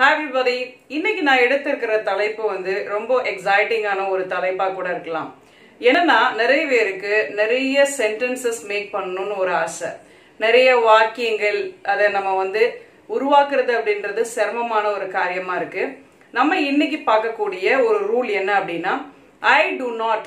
Hi everybody. இன்னைக்கு நான் எடுத்திருக்கிற தலைப்பு வந்து ரொம்ப எக்ஸைட்டிங்கான ஒரு தலைப்பாக கூட இருக்கலாம். என்னன்னா நிறைய பேருக்கு நிறைய சென்டென்சஸ் மேக் பண்ணணும்னு ஒரு ஆசை. நிறைய வாக்கியங்கள் அதை நம்ம வந்து உருவாக்குறது அப்படின்றது சிரமமான ஒரு காரியமா இருக்கு. நம்ம இன்னைக்கு பார்க்கக்கூடிய ஒரு ரூல் என்ன அப்படின்னா ஐ டு நாட்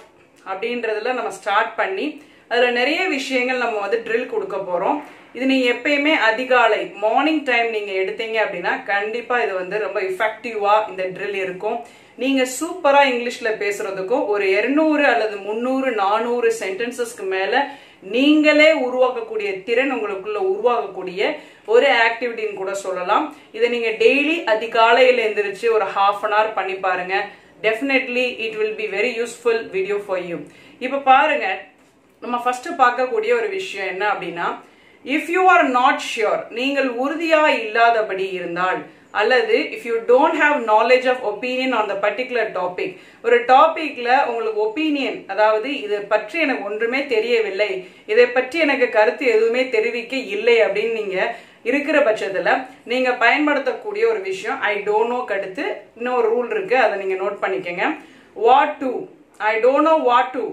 அப்படின்றதுல நம்ம ஸ்டார்ட் பண்ணி அதில் நிறைய விஷயங்கள் நம்ம வந்து ட்ரில் கொடுக்க போகிறோம் இது நீங்கள் எப்பயுமே அதிகாலை மார்னிங் டைம் நீங்கள் எடுத்தீங்க அப்படின்னா கண்டிப்பாக இது வந்து ரொம்ப இஃபெக்டிவாக இந்த ட்ரில் இருக்கும். நீங்கள் சூப்பராக இங்கிலீஷில் பேசுகிறதுக்கும் ஒரு 200 அல்லது முந்நூறு நானூறு சென்டென்சஸ்க்கு மேலே நீங்களே உருவாக்கக்கூடிய திறன் உங்களுக்குள்ள உருவாக்கக்கூடிய ஒரு ஆக்டிவிட்டின்னு கூட சொல்லலாம். இதை நீங்க டெய்லி அதிகாலையில் எந்திரிச்சு ஒரு ஹாஃப் அன் ஹவர் பண்ணி பாருங்க. Definitely it will be very useful video for you இப்போ பாருங்க நம்ம ஃபர்ஸ்ட் பார்க்கக்கூடிய ஒரு விஷயம் என்ன அப்படின்னா if you are not sure நீங்கள் உறுதியா இல்லாதபடி இருந்தால் அல்லது if you don't have knowledge of opinion on the particular topic ஒரு டாபிக்ல உங்களுக்கு ஒப்பீனியன் அதாவது இதை பற்றி எனக்கு ஒன்றுமே தெரியவில்லை இதை பற்றி எனக்கு கருத்து எதுவுமே தெரிவிக்க இல்லை அப்படின்னு நீங்க இருக்கிற பட்சத்துல நீங்க பயன்படுத்தக்கூடிய ஒரு விஷயம் ஐ டோன்ட் நோ கடுத்து இன்னொரு ரூல் இருக்கு அதை நீங்க நோட் பண்ணிக்கங்க. What to I don't know what to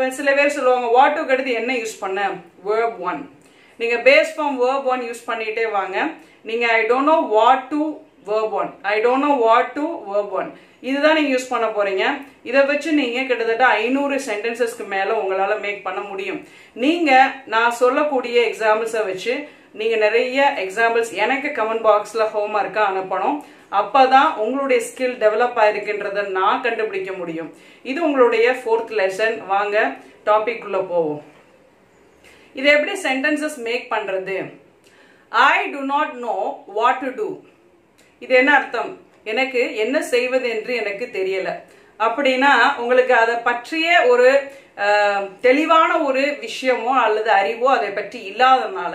இப்போ சில பேர் சொல்லுவாங்க வாட் டு அடுத்து என்ன யூஸ் பண்ண? வேர்ப் ஒன் நீங்கள் base form verb one use பண்ணிகிட்டே வாங்க. நீங்கள் I don't know what to verb one I don't know what to verb one இதுதான் நீங்கள் யூஸ் பண்ண போகிறீங்க இதை வச்சு நீங்கள் கிட்டத்தட்ட ஐநூறு சென்டென்சஸ்க்கு மேலே உங்களால் மேக் பண்ண முடியும். நீங்கள் நான் சொல்லக்கூடிய எக்ஸாம்பிள்ஸை வச்சு நீங்கள் நிறைய எக்ஸாம்பிள்ஸ் எனக்கு கமெண்ட் பாக்ஸில் ஹோம் ஒர்க்கா அனுப்பணும். அப்பதான் உங்களுடைய ஸ்கில் டெவலப் ஆயிருக்குன்றத நான் கண்டுபிடிக்க முடியும். இது உங்களுடைய ஃபோர்த் லெசன் வாங்க டாபிக் உள்ள போவோம். இது எப்படி சென்டென்சஸ் மேக் பண்ணுறது I do not know what to do இது என்ன அர்த்தம்? எனக்கு என்ன செய்வது என்று எனக்கு தெரியல. அப்படின்னா உங்களுக்கு அதை பற்றிய ஒரு தெளிவான ஒரு விஷயமோ அல்லது அறிவோ அதை பற்றி இல்லாததுனால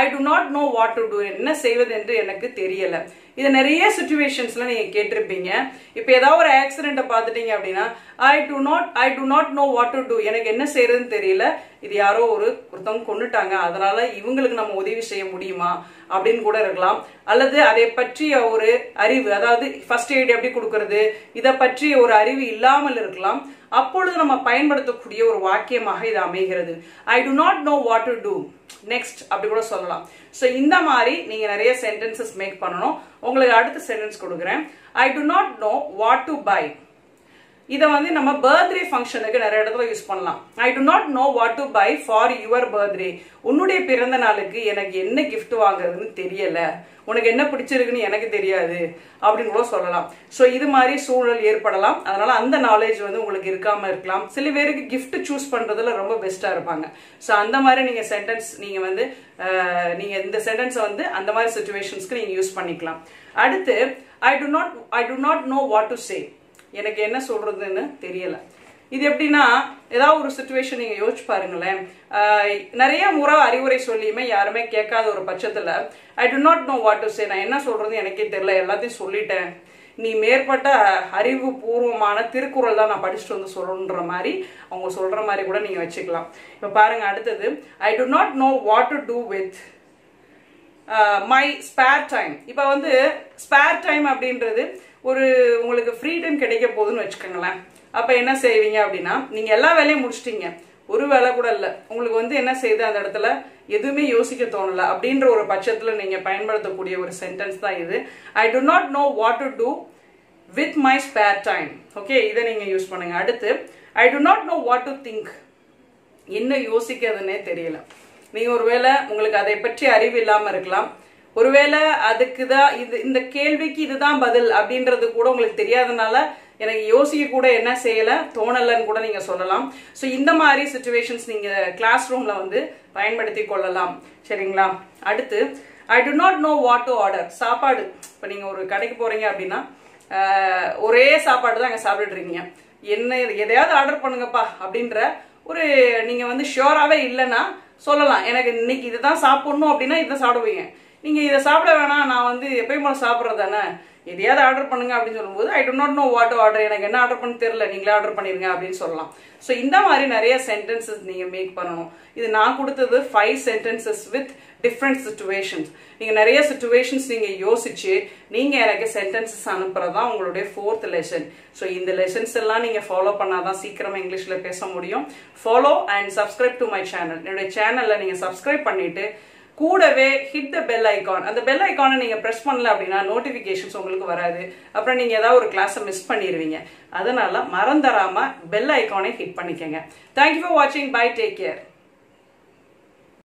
I do not know what to do என்ன செய்வது என்று எனக்கு தெரியல. இது நிறைய சுச்சுவேஷன்ஸ்ல நீங்க கேட்டிருப்பீங்க. இப்போ ஏதாவது ஒரு ஆக்சிடென்ட்டை பார்த்துட்டீங்க அப்படின்னா I do not I do not know what to do எனக்கு என்ன செய்யறதுன்னு தெரியல. இது யாரோ ஒரு ஒருத்தவங்க கொண்டுட்டாங்க அதனால இவங்களுக்கு நம்ம உதவி செய்ய முடியுமா? அப்படின்னு கூட இருக்கலாம். அல்லது அதை பற்றிய ஒரு அறிவு அதாவது ஃபர்ஸ்ட் எய்ட் எப்படி கொடுக்கறது? இதை பற்றிய ஒரு அறிவு இல்லாமல் இருக்கலாம். அப்பொழுது நம்ம பயன்படுத்தக்கூடிய ஒரு வாக்கியமாக இது அமைகிறது. I do not know what to do next அப்படி கூட சொல்லலாம். ஸோ இந்த மாதிரி நீங்க நிறைய சென்டென்சஸ் மேக் பண்ணணும். உங்களுக்கு அடுத்த சென்டென்ஸ் கொடுக்குறேன். I do not know what to buy இதை வந்து நம்ம பர்த்டே ஃபங்க்ஷனுக்கு நிறைய இடத்துல யூஸ் பண்ணலாம். I do not know what to buy for your birthday உன்னுடைய பிறந்த நாளுக்கு எனக்கு என்ன கிஃப்ட் வாங்குறதுன்னு தெரியல. உனக்கு என்ன பிடிச்சிருக்குன்னு எனக்கு தெரியாது. அப்படின்னு கூட சொல்லலாம். ஸோ இது மாதிரி சூழல் ஏற்படலாம். அதனால அந்த நாலேஜ் வந்து உங்களுக்கு இருக்காம இருக்கலாம். சில பேருக்கு கிஃப்ட் சூஸ் பண்றதுல ரொம்ப பெஸ்டா இருப்பாங்க. ஸோ அந்த மாதிரி நீங்க சென்டென்ஸ் நீங்க வந்து நீங்க இந்த சென்டென்ஸை வந்து அந்த மாதிரி சுச்சுவேஷன்ஸ்க்கு நீங்க யூஸ் பண்ணிக்கலாம். அடுத்து I do not I do not know what to say எனக்கு என்ன சொல்றதுன்னு தெரியல. இது எப்படின்னா ஏதாவது ஒரு சுச்சுவேஷன் நீங்க யோசிச்சு பாருங்களேன். நிறைய முறை அறிவுரை சொல்லியுமே யாருமே கேட்காத ஒரு பட்சத்துல I do not know what to say நான் என்ன சொல்றது எனக்கே தெரியல. எல்லாத்தையும் சொல்லிட்டேன். நீ மேற்பட்ட அறிவு பூர்வமான திருக்குறள் தான் நான் படிச்சுட்டு வந்து சொல்லணுன்ற மாதிரி அவங்க சொல்ற மாதிரி கூட நீங்க வச்சுக்கலாம். இப்ப பாருங்க அடுத்தது I do not know what to do with my spare time இப்போ வந்து ஸ்பேர் டைம் அப்படின்றது ஒரு உங்களுக்கு ஃப்ரீ டைம் கிடைக்க போகுதுன்னு வச்சுக்கோங்களேன். அப்போ என்ன செய்வீங்க அப்படின்னா நீங்கள் எல்லா வேலையும் முடிச்சிட்டீங்க. ஒரு வேலை கூட இல்லை. உங்களுக்கு வந்து என்ன செய்யுது அந்த இடத்துல? எதுவுமே யோசிக்க தோணல அப்படின்ற ஒரு பட்சத்தில் நீங்கள் பயன்படுத்தக்கூடிய ஒரு சென்டென்ஸ் தான் இது. I do not know what to do with my spare time okay இதை நீங்கள் யூஸ் பண்ணுங்க. அடுத்து I do not know what to think என்ன யோசிக்கிறதுனே தெரியல. நீங்க ஒருவேளை உங்களுக்கு அதை பற்றி அறிவு இல்லாம இருக்கலாம். ஒருவேளை அதுக்கு தான் இது இந்த கேள்விக்கு இதுதான் பதில் அப்படின்றது கூட உங்களுக்கு தெரியாதனால எனக்கு யோசிக்க கூட என்ன செய்யல தோணலன்னு கூட நீங்க சொல்லலாம். ஸோ இந்த மாதிரி சுச்சுவேஷன்ஸ் நீங்க கிளாஸ் ரூம்ல வந்து பயன்படுத்தி கொள்ளலாம். சரிங்களா? அடுத்து I do not know what to order சாப்பாடு இப்போ நீங்க ஒரு கடைக்கு போறீங்க அப்படின்னா ஒரே சாப்பாடு தான் அங்கே சாப்பிட்டுட்டு என்ன இது, எதையாவது ஆர்டர் பண்ணுங்கப்பா அப்படின்ற ஒரு நீங்க வந்து ஷியோராகவே இல்லைன்னா சொல்லலாம். எனக்கு இன்னைக்கு இதுதான் சாப்பிடணும் அப்படின்னா இதை சாப்பிடுவீங்க. நீங்க இதை சாப்பிட வேணாம் நான் வந்து எப்பயும் போல சாப்பிட்றது தானே எதையாவது ஆர்டர் பண்ணுங்க அப்படின்னு சொல்லும்போது I do not know what order எனக்கு என்ன ஆர்டர் பண்ண தெரியல. நீங்களே ஆர்டர் பண்ணிருங்க அப்படின்னு சொல்லலாம். ஸோ இந்த மாதிரி நிறைய சென்டென்சஸ் நீங்க மேக் பண்ணணும். இது நான் கொடுத்தது five sentences with different situations நீங்க நிறைய சுச்சுவேஷன்ஸ் நீங்க யோசிச்சு நீங்க எனக்கு சென்டென்சஸ் அனுப்புறதா உங்களுடைய ஃபோர்த் லெசன் ஸோ இந்த லெசன்ஸ் எல்லாம் நீங்க ஃபாலோ பண்ணாதான் சீக்கிரமா இங்கிலீஷ்ல பேச முடியும். Follow and subscribe to my channel என்னுடைய சேனல்ல நீங்க சப்ஸ்கிரைப் பண்ணிட்டு கூடவே ஹிட் த பெல் ஐகான் அந்த பெல் ஐகானை நீங்க பிரஸ் பண்ணல அப்படின்னா நோட்டிபிகேஷன்ஸ் உங்களுக்கு வராது. அப்புறம் நீங்க ஏதாவது ஒரு கிளாஸை மிஸ் பண்ணிடுவீங்க அதனால மறந்துடாம பெல் ஐகானை ஹிட் பண்ணிக்கங்க. தேங்க்யூ ஃபார் வாட்சிங் பை டேக் கேர்